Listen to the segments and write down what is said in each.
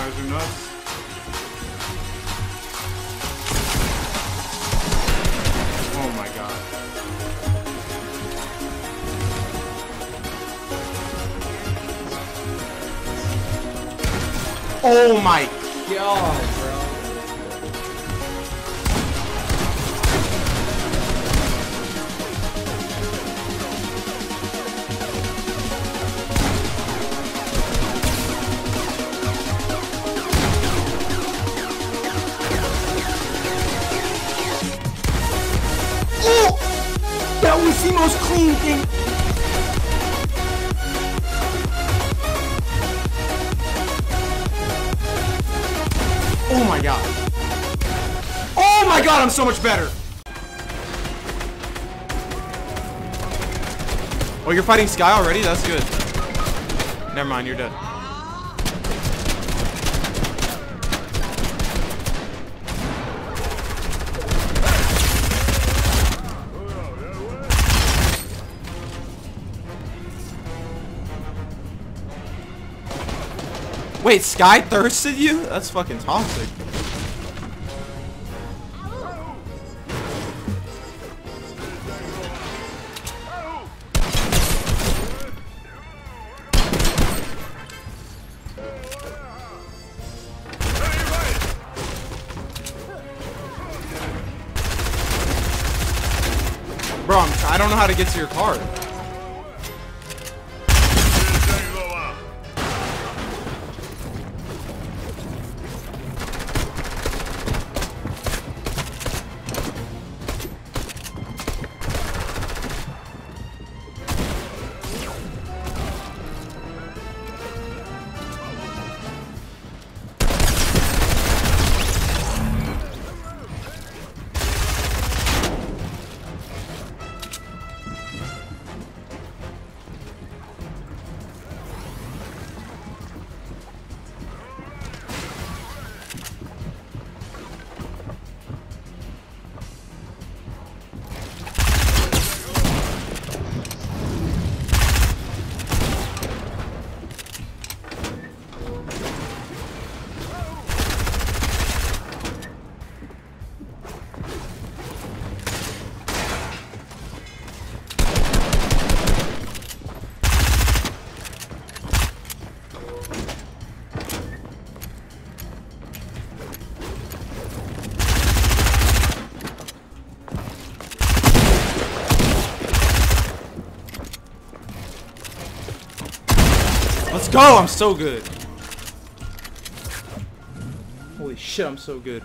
nuts. Oh my god. Oh my God, Oh my god. Oh my god, I'm so much better. Oh, you're fighting Sky already? That's good. Never mind, you're dead. Wait, Sky thirsted you? That's fucking toxic. Bro, I'm, I don't know how to get to your card. Go! I'm so good. Holy shit, I'm so good.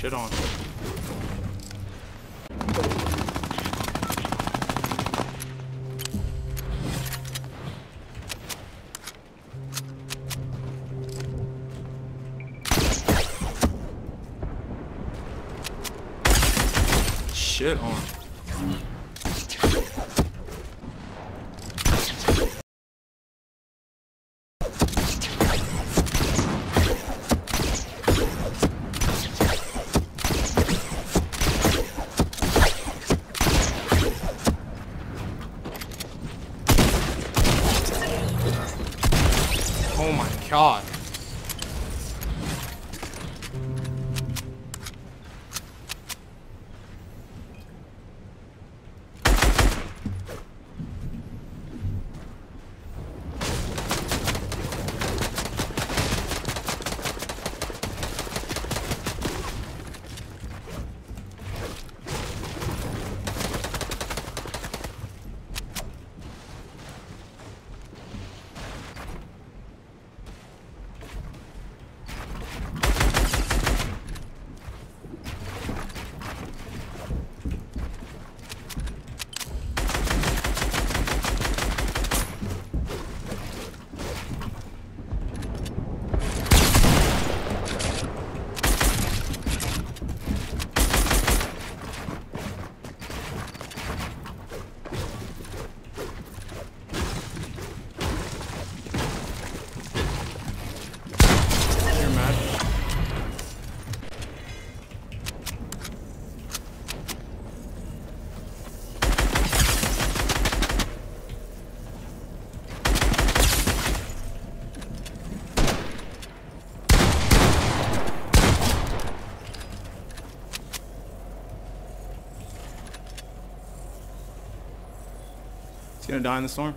Shit on. Shit on. Oh my god. Gonna die in the storm.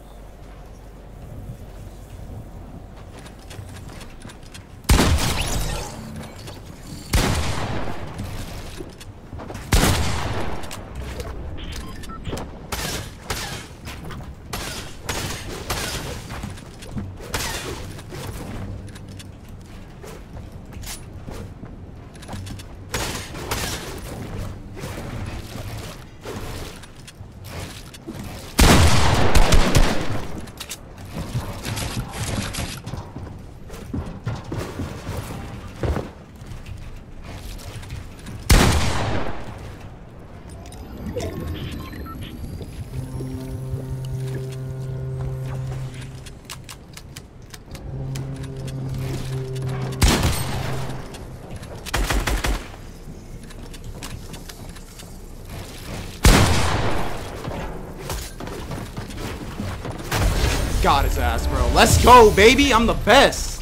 Got his ass, bro. Let's go, baby. I'm the best.